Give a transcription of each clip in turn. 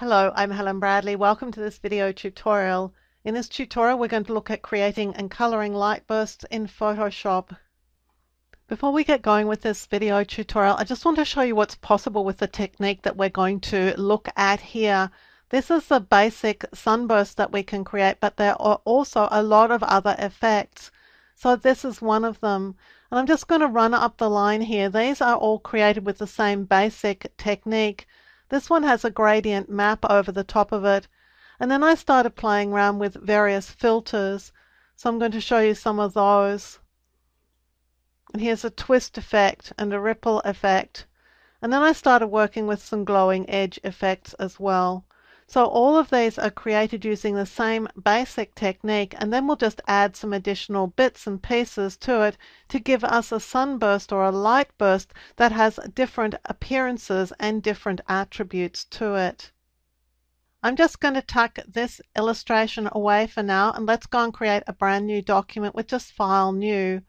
Hello, I'm Helen Bradley. Welcome to this video tutorial. In this tutorial, we're going to look at creating and coloring light bursts in Photoshop. Before we get going with this video tutorial, I just want to show you what's possible with the technique that we're going to look at here. This is the basic sunburst that we can create, but there are also a lot of other effects. So this is one of them. And I'm just going to run up the line here. These are all created with the same basic technique. This one has a gradient map over the top of it. And then I started playing around with various filters. So I'm going to show you some of those. And here's a twist effect and a ripple effect. And then I started working with some glowing edge effects as well. So all of these are created using the same basic technique and then we'll just add some additional bits and pieces to it to give us a sunburst or a light burst that has different appearances and different attributes to it. I'm just going to tuck this illustration away for now and let's go and create a brand new document with just file new.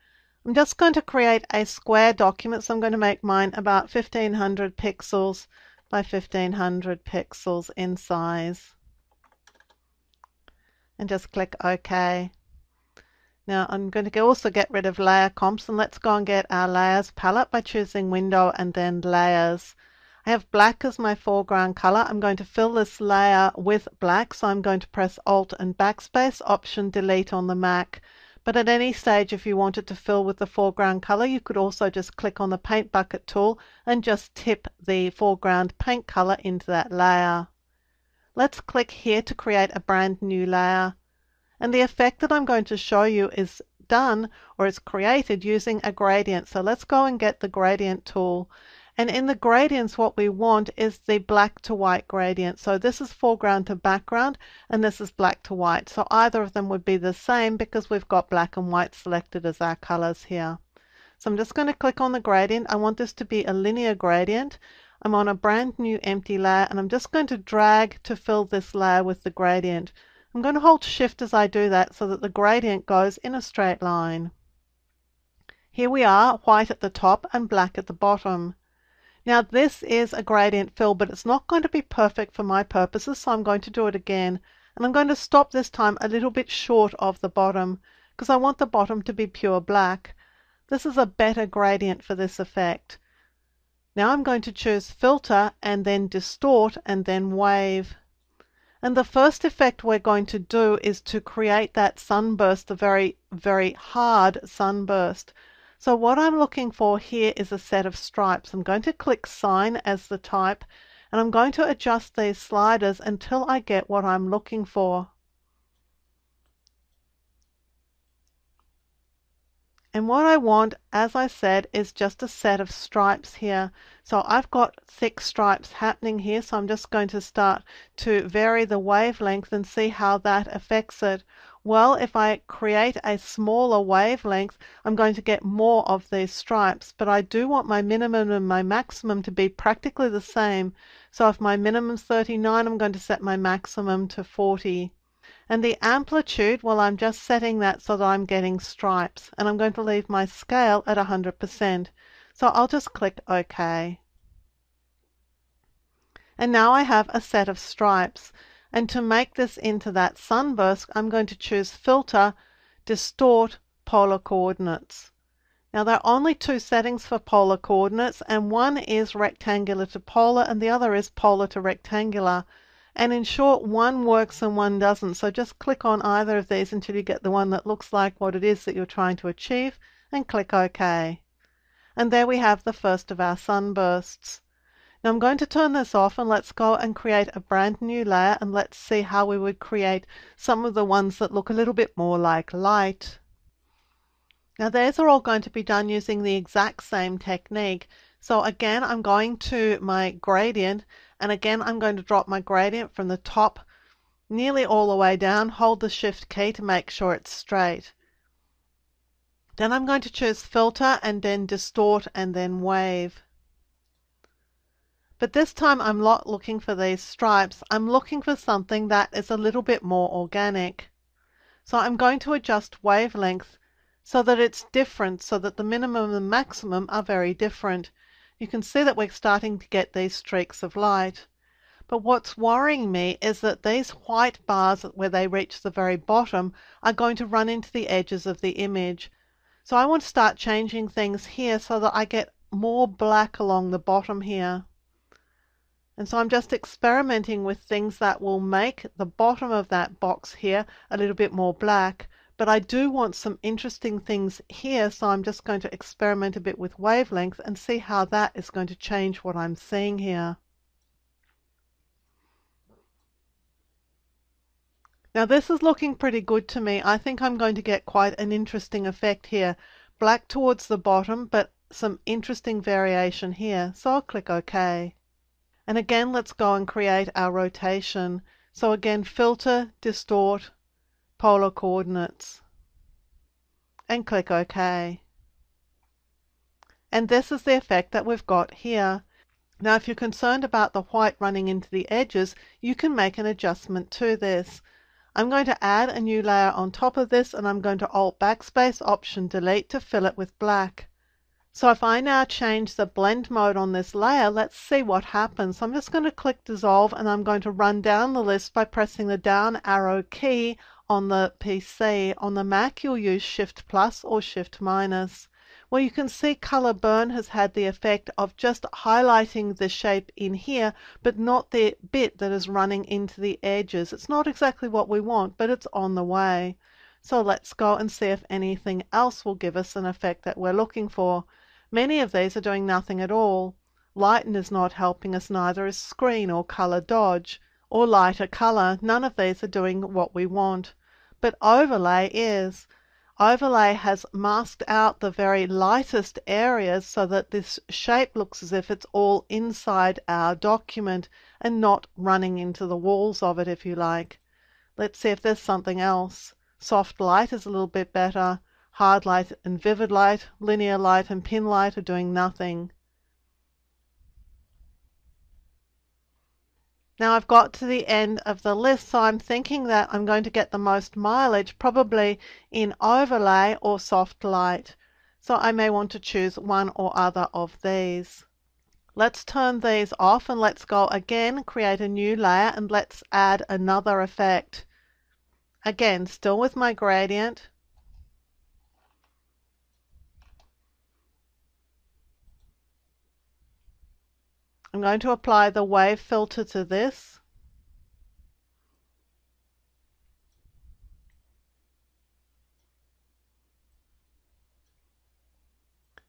I'm just going to create a square document so I'm going to make mine about 1500 pixels by 1500 pixels in size. And just click OK. Now I'm going to also get rid of layer comps and let's go and get our layers palette by choosing window and then layers. I have black as my foreground color. I'm going to fill this layer with black so I'm going to press Alt and Backspace, Option Delete on the Mac. But at any stage, if you wanted to fill with the foreground color, you could also just click on the paint bucket tool and just tip the foreground paint color into that layer. Let's click here to create a brand new layer. And the effect that I'm going to show you is done or is created using a gradient. So let's go and get the gradient tool. And in the gradients, what we want is the black to white gradient. So this is foreground to background, and this is black to white. So either of them would be the same because we've got black and white selected as our colors here. So I'm just going to click on the gradient. I want this to be a linear gradient. I'm on a brand new empty layer, and I'm just going to drag to fill this layer with the gradient. I'm going to hold shift as I do that so that the gradient goes in a straight line. Here we are, white at the top and black at the bottom. Now this is a gradient fill, but it's not going to be perfect for my purposes, so I'm going to do it again. And I'm going to stop this time a little bit short of the bottom, because I want the bottom to be pure black. This is a better gradient for this effect. Now I'm going to choose Filter and then Distort and then Wave. And the first effect we're going to do is to create that sunburst, the very, very hard sunburst. So what I'm looking for here is a set of stripes. I'm going to click Sine as the type and I'm going to adjust these sliders until I get what I'm looking for. And what I want, as I said, is just a set of stripes here. So I've got thick stripes happening here, so I'm just going to start to vary the wavelength and see how that affects it. Well, if I create a smaller wavelength, I'm going to get more of these stripes, but I do want my minimum and my maximum to be practically the same. So if my minimum is 39, I'm going to set my maximum to 40. And the amplitude, well, I'm just setting that so that I'm getting stripes. And I'm going to leave my scale at 100%. So I'll just click OK. And now I have a set of stripes. And to make this into that sunburst, I'm going to choose Filter, Distort, Polar Coordinates. Now there are only two settings for polar coordinates and one is rectangular to polar and the other is polar to rectangular. And in short, one works and one doesn't. So just click on either of these until you get the one that looks like what it is that you're trying to achieve and click OK. And there we have the first of our sunbursts. Now I'm going to turn this off and let's go and create a brand new layer and let's see how we would create some of the ones that look a little bit more like light. Now these are all going to be done using the exact same technique. So again, I'm going to my gradient and again, I'm going to drop my gradient from the top nearly all the way down, hold the shift key to make sure it's straight. Then I'm going to choose filter and then distort and then wave. But this time I'm not looking for these stripes. I'm looking for something that is a little bit more organic. So I'm going to adjust wavelength so that it's different, so that the minimum and maximum are very different. You can see that we're starting to get these streaks of light. But what's worrying me is that these white bars where they reach the very bottom are going to run into the edges of the image. So I want to start changing things here so that I get more black along the bottom here. And so I'm just experimenting with things that will make the bottom of that box here a little bit more black. But I do want some interesting things here, so I'm just going to experiment a bit with wavelength and see how that is going to change what I'm seeing here. Now this is looking pretty good to me. I think I'm going to get quite an interesting effect here. Black towards the bottom, but some interesting variation here. So I'll click OK. And again, let's go and create our rotation. So again, filter, distort, polar coordinates. And click OK. And this is the effect that we've got here. Now if you're concerned about the white running into the edges, you can make an adjustment to this. I'm going to add a new layer on top of this and I'm going to Alt Backspace Option Delete to fill it with black. So if I now change the blend mode on this layer, let's see what happens. I'm just going to click dissolve and I'm going to run down the list by pressing the down arrow key on the PC. On the Mac you'll use Shift plus or Shift minus. Well, you can see color burn has had the effect of just highlighting the shape in here, but not the bit that is running into the edges. It's not exactly what we want, but it's on the way. So let's go and see if anything else will give us an effect that we're looking for. Many of these are doing nothing at all. Lighten is not helping us, neither is screen or color dodge, or lighter color. None of these are doing what we want. But overlay is. Overlay has masked out the very lightest areas so that this shape looks as if it's all inside our document and not running into the walls of it, if you like. Let's see if there's something else. Soft light is a little bit better. Hard light and vivid light, linear light and pin light are doing nothing. Now I've got to the end of the list, so I'm thinking that I'm going to get the most mileage probably in overlay or soft light. So I may want to choose one or other of these. Let's turn these off and let's go again, create a new layer and let's add another effect. Again, still with my gradient. I'm going to apply the wave filter to this.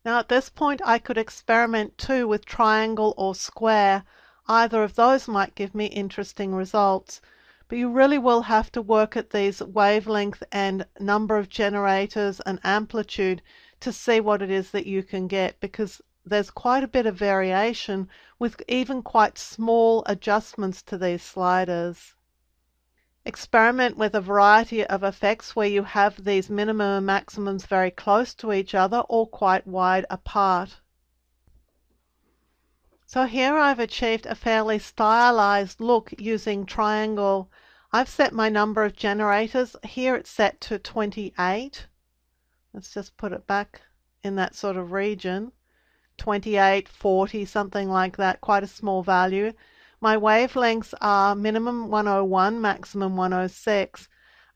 Now at this point I could experiment too with triangle or square. Either of those might give me interesting results. But you really will have to work at these wavelength and number of generators and amplitude to see what it is that you can get because there's quite a bit of variation with even quite small adjustments to these sliders. Experiment with a variety of effects where you have these minimum and maximums very close to each other or quite wide apart. So here I've achieved a fairly stylized look using triangle. I've set my number of generators. Here it's set to 28. Let's just put it back in that sort of region. 28, 40, something like that, quite a small value. My wavelengths are minimum 101, maximum 106,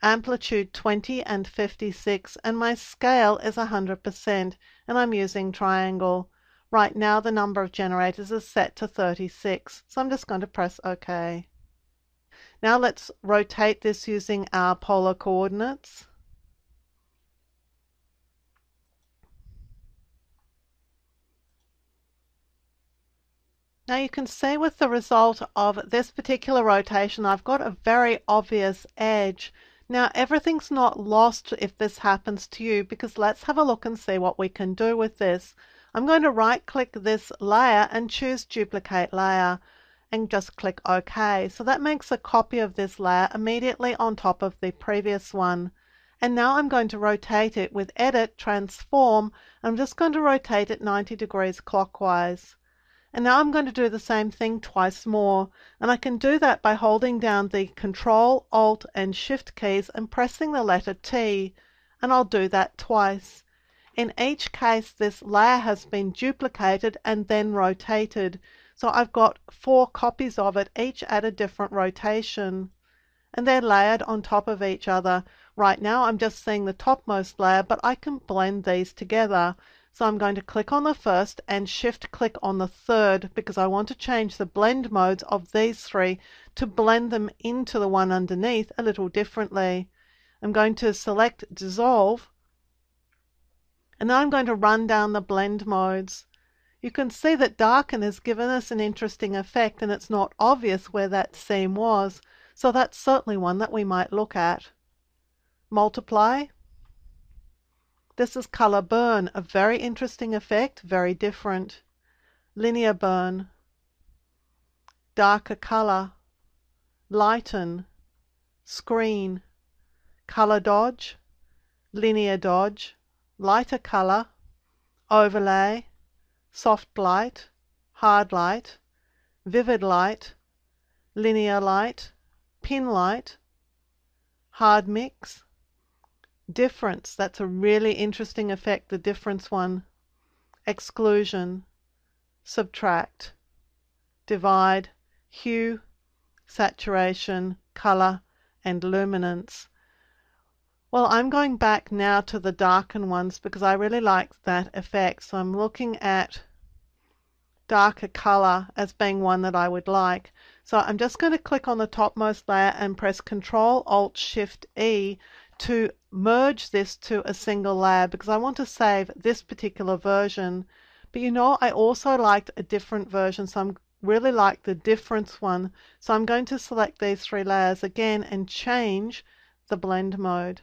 amplitude 20 and 56, and my scale is 100%, and I'm using triangle. Right now the number of generators is set to 36, so I'm just going to press OK. Now let's rotate this using our polar coordinates. Now you can see with the result of this particular rotation, I've got a very obvious edge. Now everything's not lost if this happens to you because let's have a look and see what we can do with this. I'm going to right click this layer and choose duplicate layer and just click OK. So that makes a copy of this layer immediately on top of the previous one. And now I'm going to rotate it with Edit, Transform. I'm just going to rotate it 90 degrees clockwise. And now I'm going to do the same thing twice more. And I can do that by holding down the Control, Alt, and Shift keys and pressing the letter T. And I'll do that twice. In each case, this layer has been duplicated and then rotated. So I've got four copies of it, each at a different rotation. And they're layered on top of each other. Right now I'm just seeing the topmost layer, but I can blend these together. So I'm going to click on the first and shift click on the third because I want to change the blend modes of these three to blend them into the one underneath a little differently. I'm going to select dissolve and then I'm going to run down the blend modes. You can see that darken has given us an interesting effect and it's not obvious where that seam was. So that's certainly one that we might look at. Multiply this is color burn, a very interesting effect, very different. Linear burn, darker color, lighten, screen, color dodge, linear dodge, lighter color, overlay, soft light, hard light, vivid light, linear light, pin light, hard mix, Difference, that's a really interesting effect, the difference one. Exclusion, subtract, divide, hue, saturation, color, and luminance. Well, I'm going back now to the darken ones because I really like that effect. So I'm looking at darker color as being one that I would like. So I'm just going to click on the topmost layer and press Control Alt Shift E to merge this to a single layer because I want to save this particular version. But you know, I also liked a different version, so I'm really like the difference one. So I'm going to select these three layers again and change the blend mode.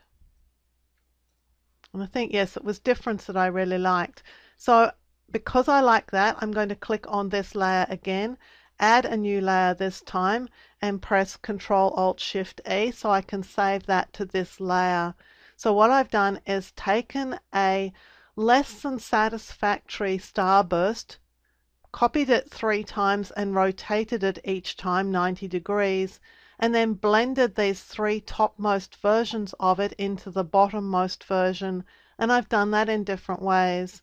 And I think, yes, it was difference that I really liked. So because I like that, I'm going to click on this layer again add a new layer this time and press Control Alt Shift E so I can save that to this layer. So what I've done is taken a less than satisfactory starburst, copied it three times and rotated it each time 90 degrees, and then blended these three topmost versions of it into the bottommost version. And I've done that in different ways.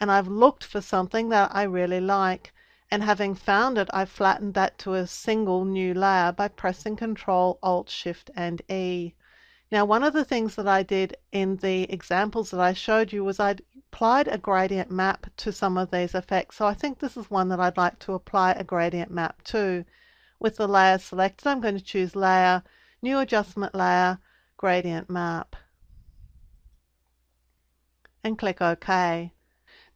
And I've looked for something that I really like and having found it, I flattened that to a single new layer by pressing Control, Alt, Shift, and E. Now, one of the things that I did in the examples that I showed you was I applied a gradient map to some of these effects. So I think this is one that I'd like to apply a gradient map to. With the layer selected, I'm going to choose Layer, New Adjustment Layer, Gradient Map, and click OK.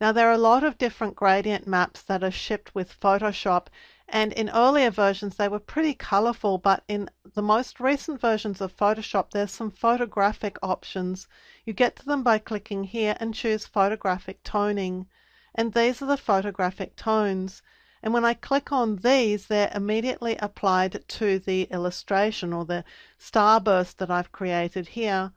Now there are a lot of different gradient maps that are shipped with Photoshop and in earlier versions they were pretty colorful but in the most recent versions of Photoshop there's some photographic options. You get to them by clicking here and choose photographic toning and these are the photographic tones and when I click on these they're immediately applied to the illustration or the starburst that I've created here.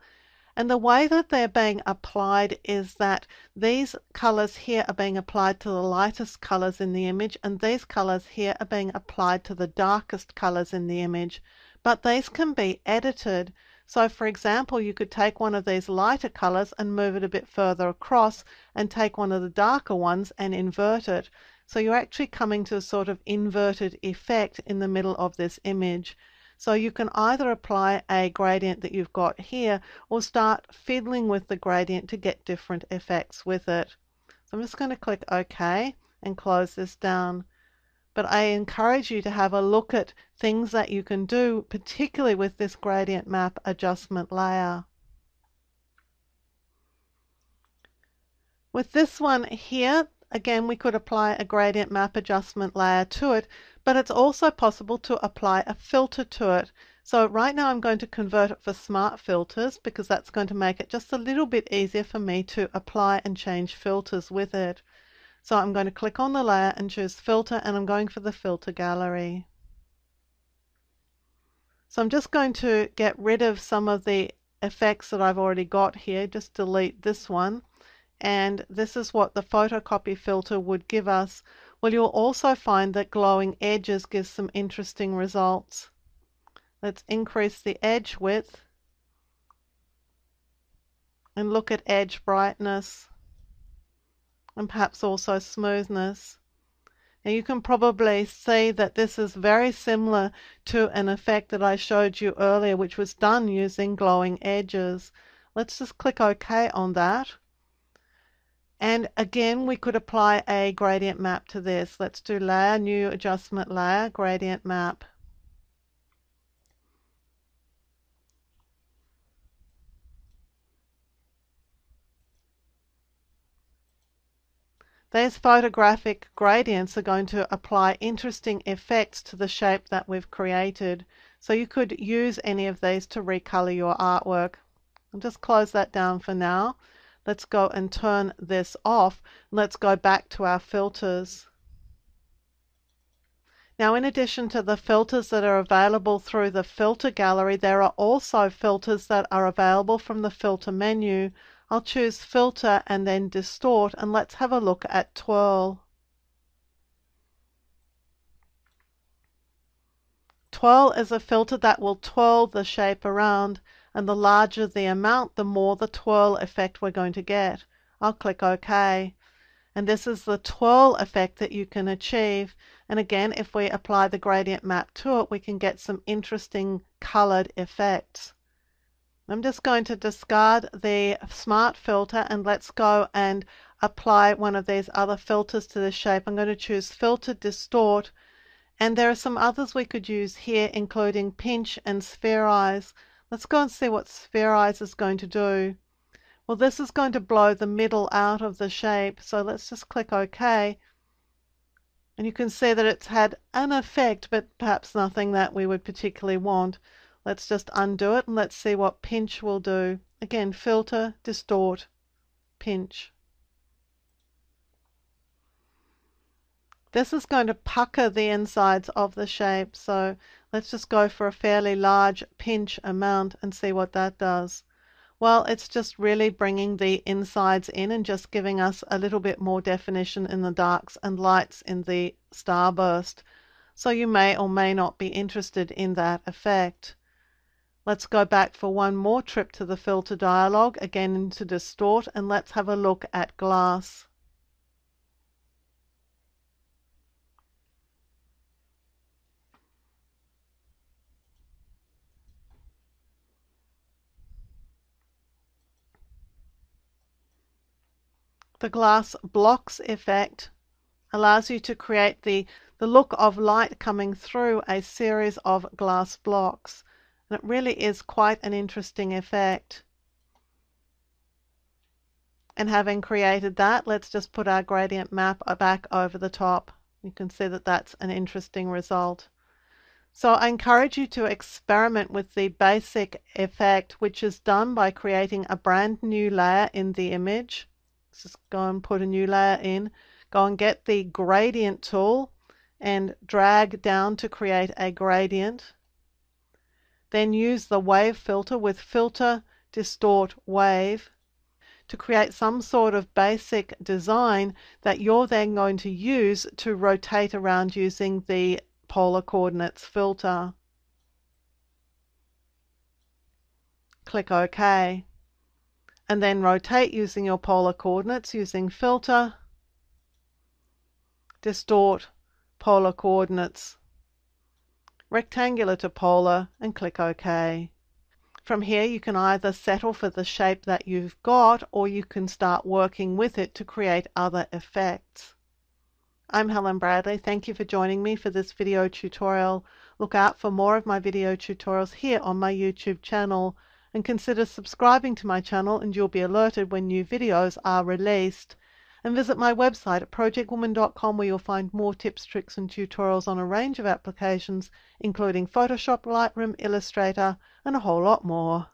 And the way that they're being applied is that these colors here are being applied to the lightest colors in the image and these colors here are being applied to the darkest colors in the image. But these can be edited. So for example, you could take one of these lighter colors and move it a bit further across and take one of the darker ones and invert it. So you're actually coming to a sort of inverted effect in the middle of this image. So you can either apply a gradient that you've got here or start fiddling with the gradient to get different effects with it. So I'm just going to click OK and close this down. But I encourage you to have a look at things that you can do, particularly with this gradient map adjustment layer. With this one here, again, we could apply a gradient map adjustment layer to it, but it's also possible to apply a filter to it. So right now I'm going to convert it for smart filters because that's going to make it just a little bit easier for me to apply and change filters with it. So I'm going to click on the layer and choose filter and I'm going for the filter gallery. So I'm just going to get rid of some of the effects that I've already got here, just delete this one. And this is what the photocopy filter would give us well, you'll also find that glowing edges gives some interesting results. Let's increase the edge width and look at edge brightness and perhaps also smoothness. Now you can probably see that this is very similar to an effect that I showed you earlier which was done using glowing edges. Let's just click OK on that. And again, we could apply a gradient map to this. Let's do layer, new adjustment layer, gradient map. These photographic gradients are going to apply interesting effects to the shape that we've created. So you could use any of these to recolor your artwork. I'll just close that down for now. Let's go and turn this off. Let's go back to our filters. Now in addition to the filters that are available through the filter gallery, there are also filters that are available from the filter menu. I'll choose filter and then distort and let's have a look at twirl. Twirl is a filter that will twirl the shape around and the larger the amount, the more the twirl effect we're going to get. I'll click OK. And this is the twirl effect that you can achieve. And again, if we apply the gradient map to it, we can get some interesting colored effects. I'm just going to discard the smart filter and let's go and apply one of these other filters to the shape. I'm going to choose filter distort and there are some others we could use here including pinch and spherize. Let's go and see what spherize is going to do. Well this is going to blow the middle out of the shape so let's just click OK and you can see that it's had an effect but perhaps nothing that we would particularly want. Let's just undo it and let's see what pinch will do. Again, filter, distort, pinch. This is going to pucker the insides of the shape, so let's just go for a fairly large pinch amount and see what that does. Well, it's just really bringing the insides in and just giving us a little bit more definition in the darks and lights in the starburst. So you may or may not be interested in that effect. Let's go back for one more trip to the filter dialog, again into distort, and let's have a look at glass. The glass blocks effect allows you to create the, the look of light coming through a series of glass blocks. And it really is quite an interesting effect. And having created that, let's just put our gradient map back over the top. You can see that that's an interesting result. So I encourage you to experiment with the basic effect, which is done by creating a brand new layer in the image. Just go and put a new layer in. Go and get the gradient tool and drag down to create a gradient. Then use the wave filter with filter, distort, wave to create some sort of basic design that you're then going to use to rotate around using the polar coordinates filter. Click OK. And then rotate using your polar coordinates using filter, distort, polar coordinates rectangular to polar and click OK. From here you can either settle for the shape that you've got or you can start working with it to create other effects. I'm Helen Bradley. Thank you for joining me for this video tutorial. Look out for more of my video tutorials here on my YouTube channel and consider subscribing to my channel and you'll be alerted when new videos are released and visit my website at projectwoman.com where you'll find more tips, tricks and tutorials on a range of applications including Photoshop, Lightroom, Illustrator and a whole lot more.